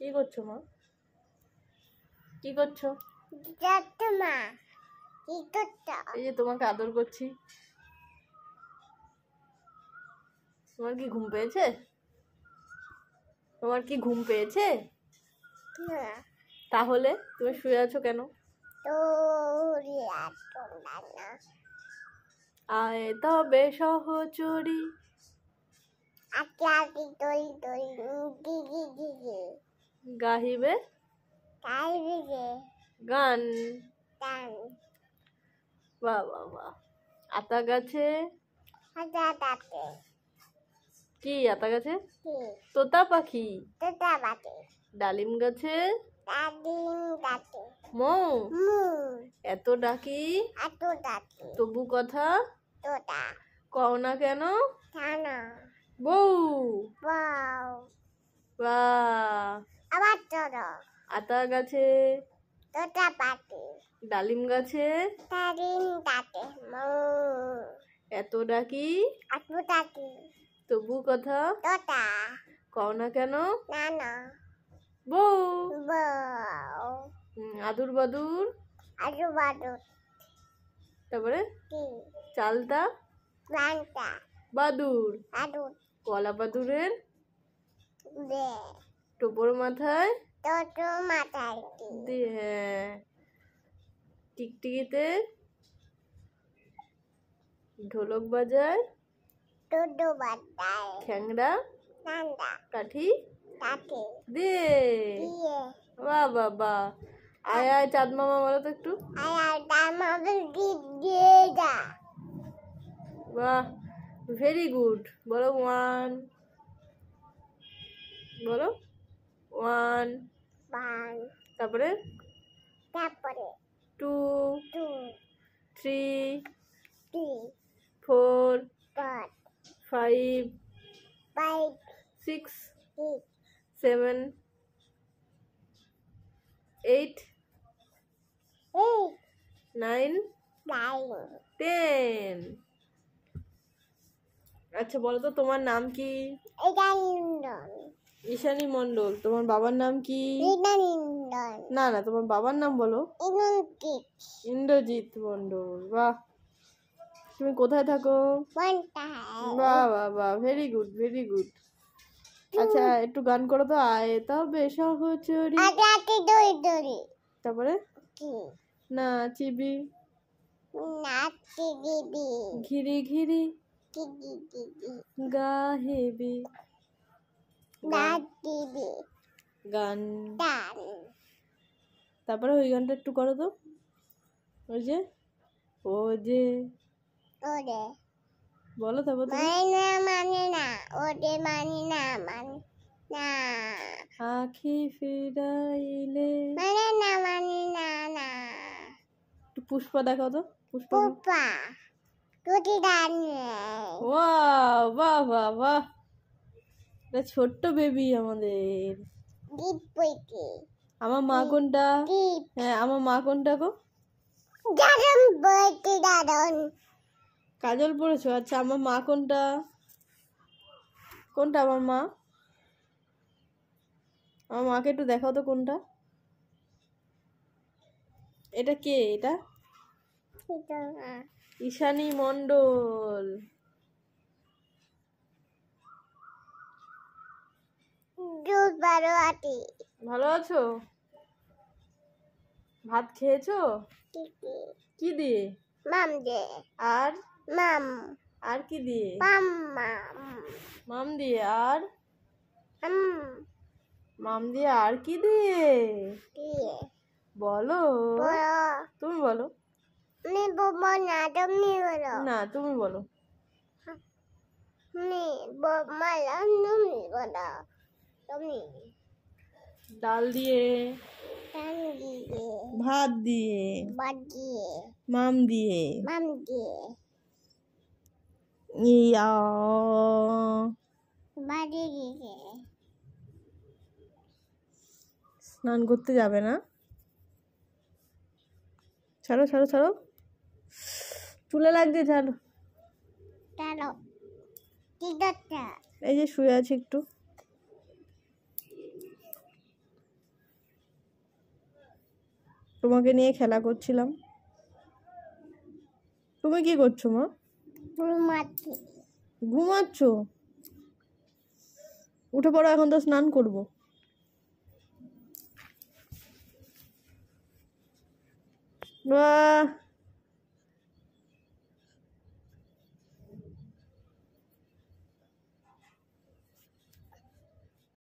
কি করছ মা? কি করছ? মা। কি করছ? এই যে তোমাকে আদর করছি। তোমার কি ঘুম পেয়েছে? তোমার কি ঘুম পেয়েছে? তাহলে তুমি শুয়ে আছো কেন? আয় তবে সহচরি। আজকে গাহিবে? দিদি গান? টান বাহ বাহ। বাহ আতা গাছে? হাজা তাতে কি আতা গাছে? তোতা পাখি। তোতা বাতে ডালিম গাছে? দাদিন তাতে মৌ? মু। এত ডাকি? আতো তাতে তবু কথা? তোতা। কও না কেন? থানা বউ। বাও বাহ। আবার চলো আতা গাছে? তোতা পাতে ডালিম গাছে? দাদিন তাতে মু। এত ডাকি আতো তাতে তবু কথা। তোতা কও না কেন? নানা বউ। বাও হুম, আদুর বাদুর? আজু বাজু তারপরে? কি? চালতা? প্লান্টা বাদুর। আজু কলা বাদুরের? দে টোপর মাথায়? হ্যাঁ। টিকটিকিতে ঢোলক বাজায় নান্দা কাঠি দে। দিয়ে। বাহ বাহ বাহ। আয় আয় চাঁদ মামা বলো তো একটু। দিয়ে যা। বাহ ভেরি গুড বলো ওয়ান বলো। ওয়ান বান তারপরে তারপরে two two three three four four five five six six seven eight eight nine nine. Ten. আচ্ছা বলো তো তোমার নাম কি? এটা ঈশানী মন্ডল তোমার বাবার নাম কি? না না তোমার বাবার নাম বলো। ইন্দ্রজিৎ মন্ডল বাহ। তুমি কোথায় থাকো? বাহ বাহ বাহ ভেরি গুড ভেরি গুড আচ্ছা একটু গান করো তো আয়। তবে সহচরি। তারপরে? কি? নাচিবি। নাচি ঘিরি ঘিরি। দিদি দিদি। গান। তারপরে ওই গানটা একটু করো তো। ওই যে ও যে। ওরে। বলো তারপর মানে না মানে না ওরে মানে না মানে না। আখি ফিরাইলে। মানে না মানে না না। একটু পুষ্পা দেখাও তো পুষ্পা। টুটি বাহ বাহ বাহ। এটা ছোট্ট বেবি আমাদের। আমার মা কোনটা? হ্যাঁ আমার মা কোনটা গো? কাজল পড়েছো? আচ্ছা আমার মা কোনটা? কোনটা আমার মা? আমার মাকে একটু দেখাও তো কোনটা। এটা কে এটা? ঈশানী মণ্ডল। আটি ভালো আছো? ভাত খেয়েছো? কি দিয়ে? মাম দে আর? মাম। আর কি দিয়ে? মাম মাম। মাম দিয়ে আর? মাম। দিয়ে আর কি দিয়ে? দিয়ে। বলো। তুমি বলো। নি তুমি বলো। না তুমি বলো। নি মালা তুমি বলো। তুমি ডাল দিয়ে টান দিয়ে ভাত দিয়ে বাদ দিয়ে। মাম দিয়ে। মাম দিয়ে। ইয়া। বাড়ি দিয়ে স্নান করতে যাবে না? ছাড়ো ছাড়ো ছাড়ো। চুলে লাগছে ছাড়ো। এই যে শুয়ে আছি একটু। তোমাকে নিয়ে খেলা করছিলাম। তুমি কি করছ মা? ঘুমাচ্ছি। ঘুমাচ্ছ? উঠে পড়ো এখন তো স্নান করব। বাহ!